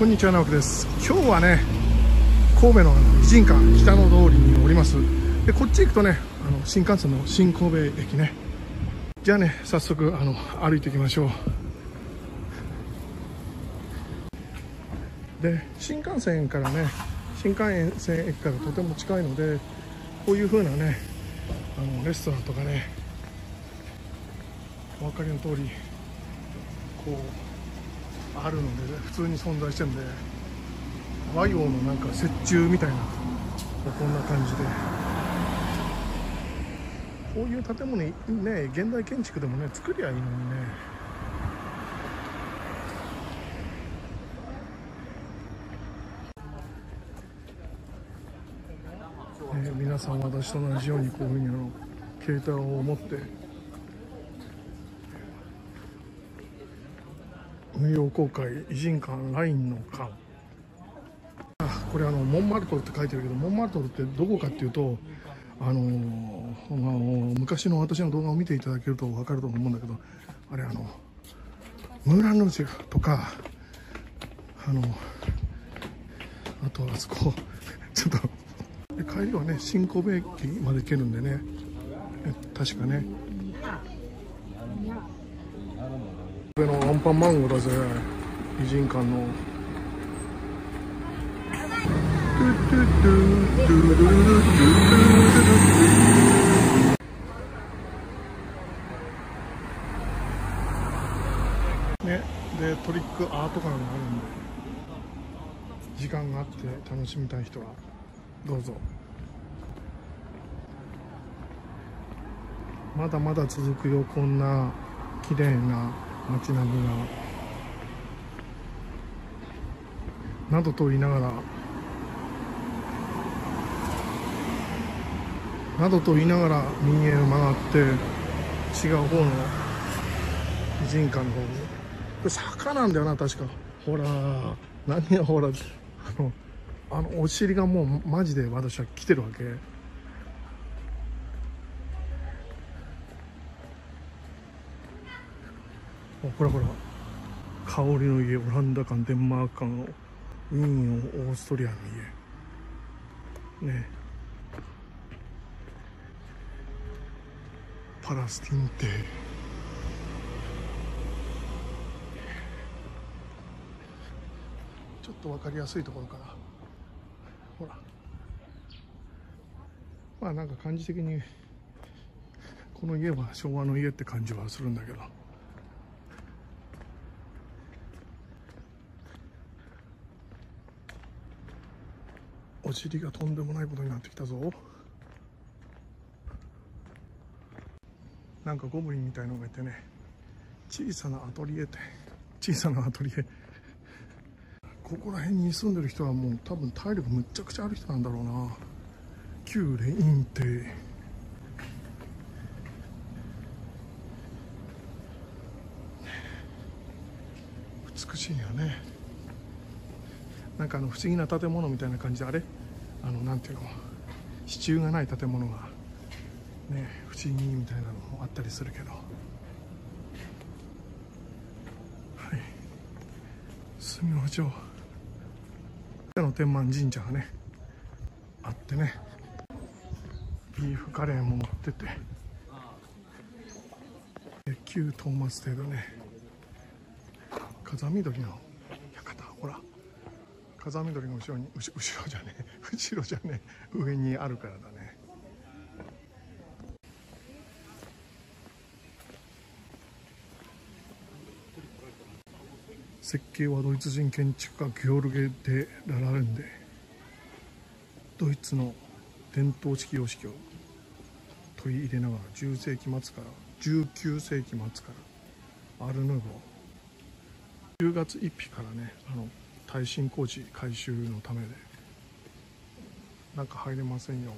こんにちは直樹です。今日はね神戸の美人館北野通りにおります。でこっち行くとねあの新幹線の新神戸駅ね。じゃあね早速あの歩いていきましょう。で新幹線からね新幹線駅からとても近いのでこういう風なねあのレストランとかねお分かりの通りこうあるので、ね普通に存在してるんで和洋のなんか折衷みたいなこんな感じで。こういう建物ね現代建築でもね作りゃいいのにね。えー皆さん私と同じようにこういうふうにあの携帯を持って運用公開偉人館ラインの館。あこれあのモンマルトルって書いてるけどモンマルトルってどこかっていうとあのー昔の私の動画を見ていただけると分かると思うんだけどあれあのムーラン・ルージェとかあのあとあそこ ちょっと帰りはね新神戸駅まで行けるんでね。確かね。上のアンパンマンゴだぜ。美人館の。ねでトリックアート館があるんで。時間があって楽しみたい人は。どうぞ。まだまだ続くよこんな綺麗な。街並みがなどと言いながらなどと言いながら右へ曲がって違う方の偉人館の方に。これ坂なんだよな確か。ほら何がほらあのあのお尻がもうマジで私は来てるわけ。ほらほら香りの家オランダ館デンマーク館ウィーンオーストリアの家ね。パラスティンテ。ちょっと分かりやすいところからほら。まあなんか感じ的にこの家は昭和の家って感じはするんだけど。お尻がとんでもないことになってきたぞ。なんかゴブリンみたいのがいてね。小さなアトリエって小さなアトリエ。ここら辺に住んでる人はもう多分体力むっちゃくちゃある人なんだろうな。旧レイン邸美しいよね。なんかあの不思議な建物みたいな感じであれ？あのなんていうの？支柱がない建物がね不思議みたいなのもあったりするけど。はい。住み町の天満神社がねあってね。ビーフカレーも持ってて。旧トーマス邸でね風見鶏の風見鶏の後ろに後ろじゃね 後ろじゃね上にあるからだね。設計はドイツ人建築家ギョルゲ・デ・ララレンデドイツの伝統式様式を取り入れながら10世紀末から19世紀末からアルヌーボー10月1日からねあの耐震工事改修のためで中入れませんよっ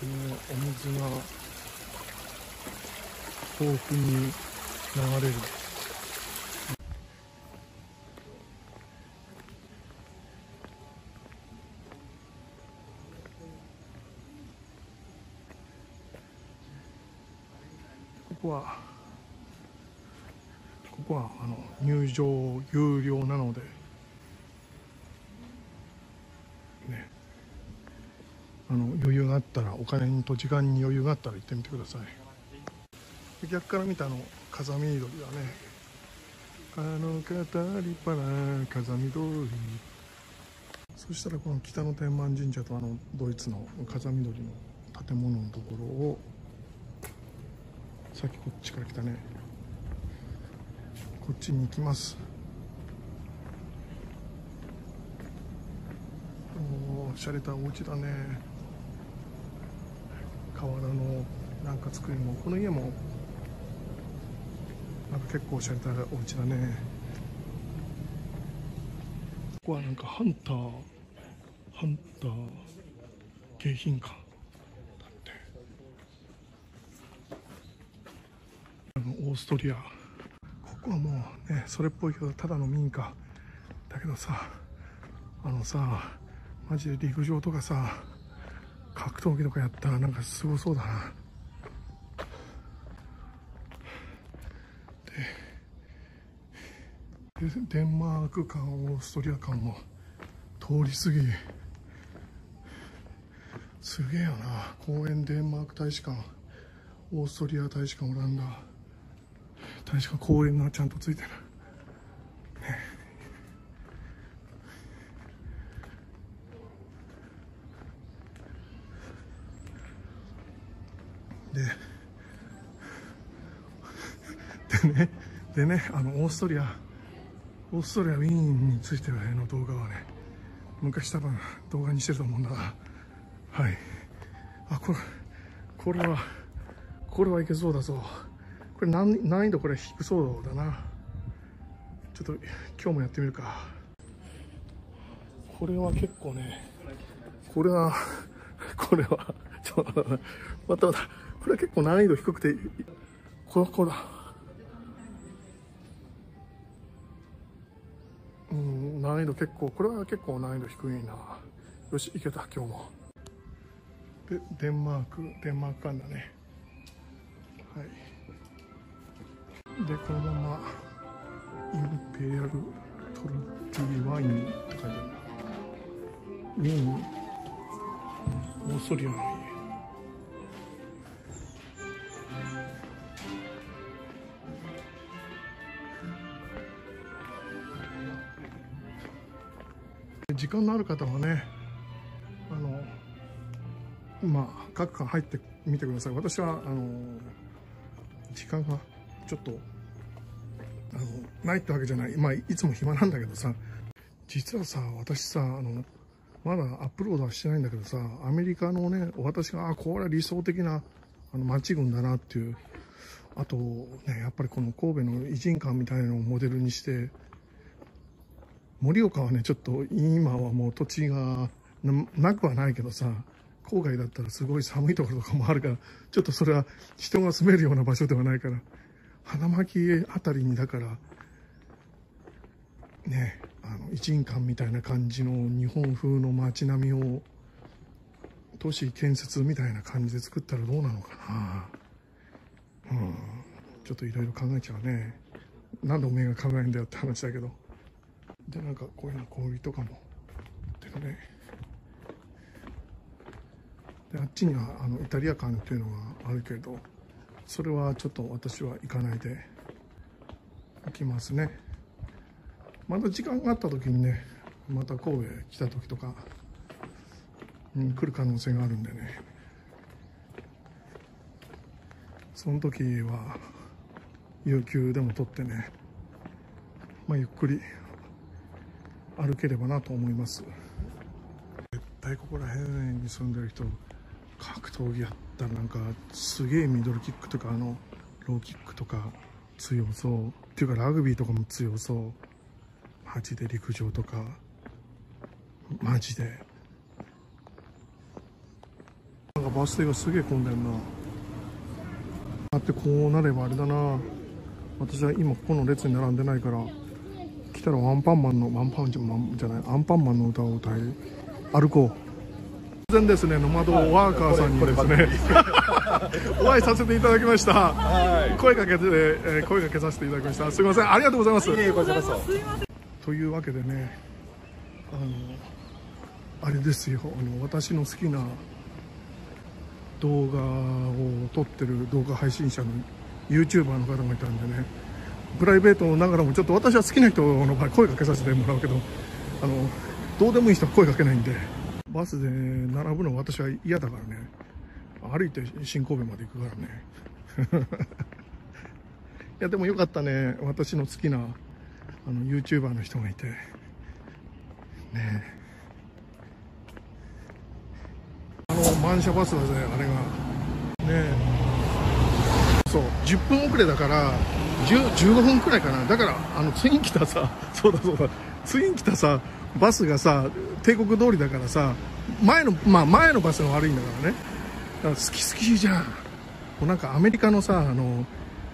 ていう。でお水が豊富に流れる。ここはこはあの入場有料なのでね。あの余裕があったらお金と時間に余裕があったら行ってみてください。逆から見たあの風見鶏だねあの語りっぱな風見鶏そしたらこの北野天満神社とあのドイツの風見鶏の建物のところをさっきこっちから来たねこっちに行きます。おおしゃれたお家だね。瓦のなんか作りもこの家もなんか結構しゃれたお家だね。ここはなんかハンターハンター迎賓館。だってあのオーストリア。はもうねそれっぽいけどただの民家だけどさあのさマジで陸上とかさ格闘技とかやったらなんかすごそうだな。でデンマーク間オーストリア間も通り過ぎすげえよな。公園デンマーク大使館オーストリア大使館オランダ。大使館公園がちゃんとついてる、ね、ででねでねあのオーストリアオーストリアウィーンについてるの動画はね。昔多分動画にしてると思うんだが。はい。あこれこれはこれはいけそうだぞ。これ難難易度これ低そうだな。ちょっと今日もやってみるか。これは結構ねこれは これはちょっと待って待って。これは結構難易度低くてこれこれだ。うん難易度結構これは結構難易度低いな。よしいけた今日も。でデンマークデンマーク館だね。はい。でこのままインペリアルトルティワインって書いてある。ウィーンオーストリアの家時間のある方はねあのまあ各館入ってみてください。私はあの時間がちょっとあのないってわけじゃない。まあいつも暇なんだけどさ。実はさ私さあのまだアップロードはしてないんだけどさアメリカのね私があこれは理想的なあの町群だなっていう。あとねやっぱりこの神戸の偉人館みたいなのをモデルにして盛岡はねちょっと今はもう土地がなくはないけどさ郊外だったらすごい寒いところとかもあるからちょっとそれは人が住めるような場所ではないから花巻あたりにだからねあの一員館みたいな感じの日本風の街並みを都市建設みたいな感じで作ったらどうなのかな。うん。ちょっといろいろ考えちゃうね。何でおめえが考えんだよって話だけど。でなんかこういうの氷とかもてかね。であっちにはあのイタリア館っていうのがあるけど。それはちょっと私は行かないで行きますね。また時間があった時にねまた神戸来た時とか、うん、来る可能性があるんでね。その時は有給でも取ってねまあゆっくり歩ければなと思います。絶対ここら辺に住んでる人格闘技やったらなんかすげえミドルキックとかあのローキックとか強そう。っていうかラグビーとかも強そう。マジで陸上とか。マジで。なんかバス停がすげえ混んでるな。だってこうなればあれだな私は今ここの列に並んでないから来たらワンパンマンのワンパンじゃないアンパンマンの歌を歌い歩こう。然ですねノマドワーカーさんにですね お会いさせていただきました。は声かけて、えー声かけさせていただきました。すみませんありがとうございます。というわけでねあのあれですよあの私の好きな動画を撮ってる動画配信者の YouTuber の方がいたんでねプライベートながらもちょっと私は好きな人の場合声かけさせてもらうけどあのどうでもいい人は声かけないんでバスで並ぶの私は嫌だからね。歩いて新神戸まで行くからね。いやでもよかったね。私の好きなあの YouTuber の人がいて。ね。あの満車バスだぜあれがね。そう。10分遅れだから15分くらいかな。だからあのツイン来たさ。そうだそうだ。ツイン来たさバスがさ帝国通りだからさ前のまあ前のバスが悪いんだからね。だから好き好きじゃん。もうなんかアメリカのさあの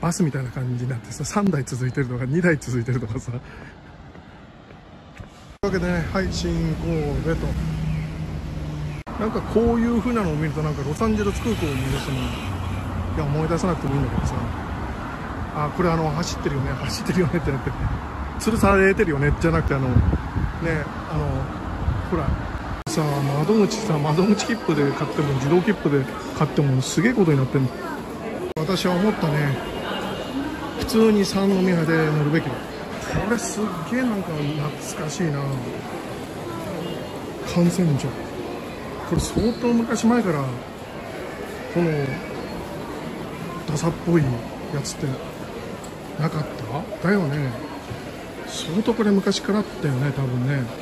バスみたいな感じになってさ3台続いてるとか2台続いてるとかさ。というわけでねはい新神戸と。なんかこういう風なのを見るとなんかロサンゼルス空港を思い出すのいや思い出さなくてもいいんだけどさ。あこれあの走ってるよね走ってるよねってなって。吊るされてるよねじゃなくてあのねあのほらさ窓口さ窓口切符で買っても自動切符で買ってもすげえことになってる私は思ったね普通に三宮で乗るべきだ。これすっげえなんか懐かしいな。感染所これ相当昔前からこのダサっぽいやつってなかった？だよね。相当これ昔からあったよね多分ね。